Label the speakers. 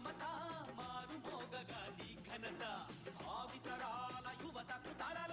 Speaker 1: మమత మారు మోగగా నీ ఘనత. భావితరాల యువతకు తలలో